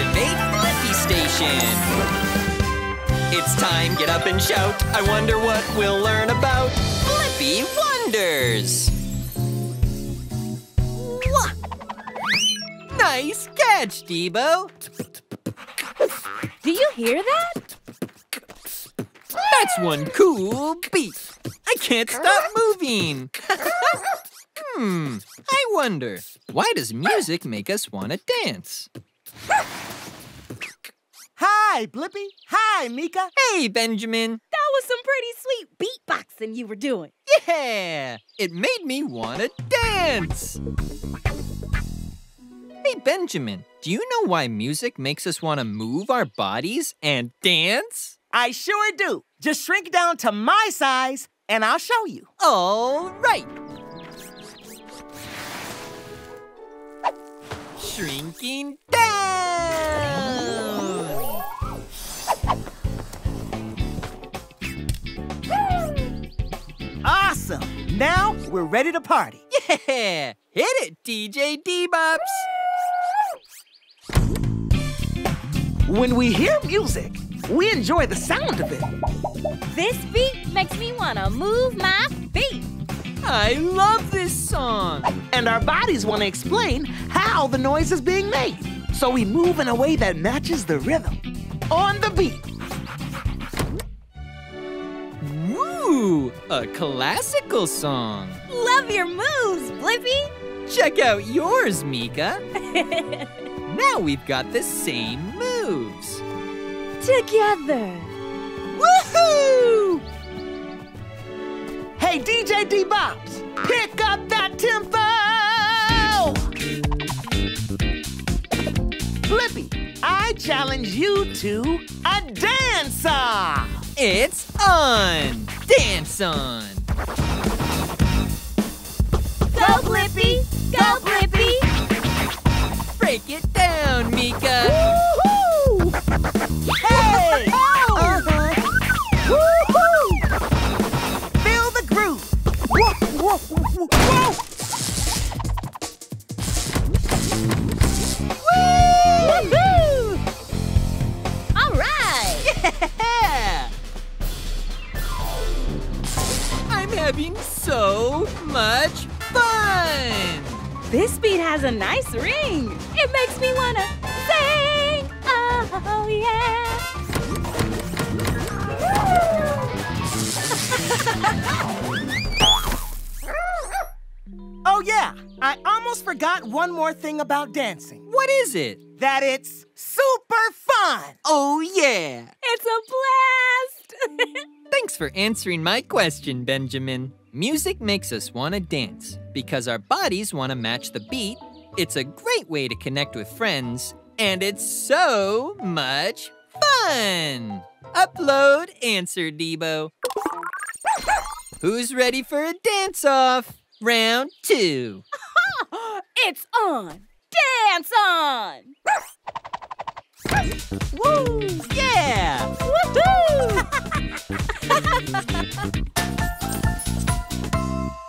Activate Blippi Station! It's time, get up and shout. I wonder what we'll learn about Blippi Wonders! Nice catch, D.Bo! Do you hear that? That's one cool beat. I can't stop moving. hmm, I wonder, why does music make us want to dance? Hi, Blippi. Hi, Meekah. Hey, Bendjamin. That was some pretty sweet beatboxing you were doing. Yeah, it made me want to dance. Hey, Bendjamin, do you know why music makes us want to move our bodies and dance? I sure do. Just shrink down to my size and I'll show you. All right. Shrinking down. Awesome. Now we're ready to party. Yeah, hit it, DJ D-Bops. When we hear music, we enjoy the sound of it. This beat makes me want to move my feet. I love this song. And our bodies want to explain how the noise is being made. So we move in a way that matches the rhythm. On the beat. Ooh, a classical song. Love your moves, Blippi. Check out yours, Meekah. now we've got the same moves. Together. Woohoo! Hey, DJ D-Bops, pick up challenge you to a dance-off! It's on! Dance on! Go, Blippi. Go, Blippi. Break it down, Meekah! Woohoo! Hey! Uh-huh. Woohoo! Feel the groove! Whoa, whoa, whoa, whoa! Having so much fun! This beat has a nice ring. It makes me want to sing. Oh, yeah. Oh yeah, I almost forgot one more thing about dancing. What is it? That it's super fun! Oh, yeah! It's a blast. Thanks for answering my question, Bendjamin. Music makes us want to dance because our bodies want to match the beat. It's a great way to connect with friends, and it's so much fun! Upload answer, D.Bo. Who's ready for a dance off? Round two. it's on. Dance on. Woo!